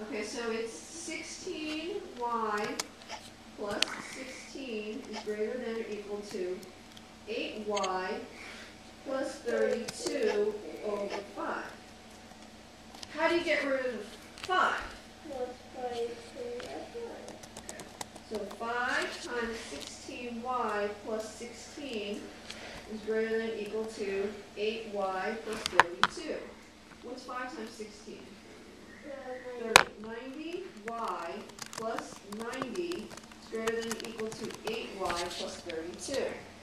Okay, so it's 16y plus 16 is greater than or equal to 8y plus 32 over 5. How do you get rid of 5? Okay. So 5 times 16y plus 16 is greater than or equal to 8y plus 32. What's 5 times 16? Y plus ninety is greater than or equal to eight y plus thirty-two. Subtract eight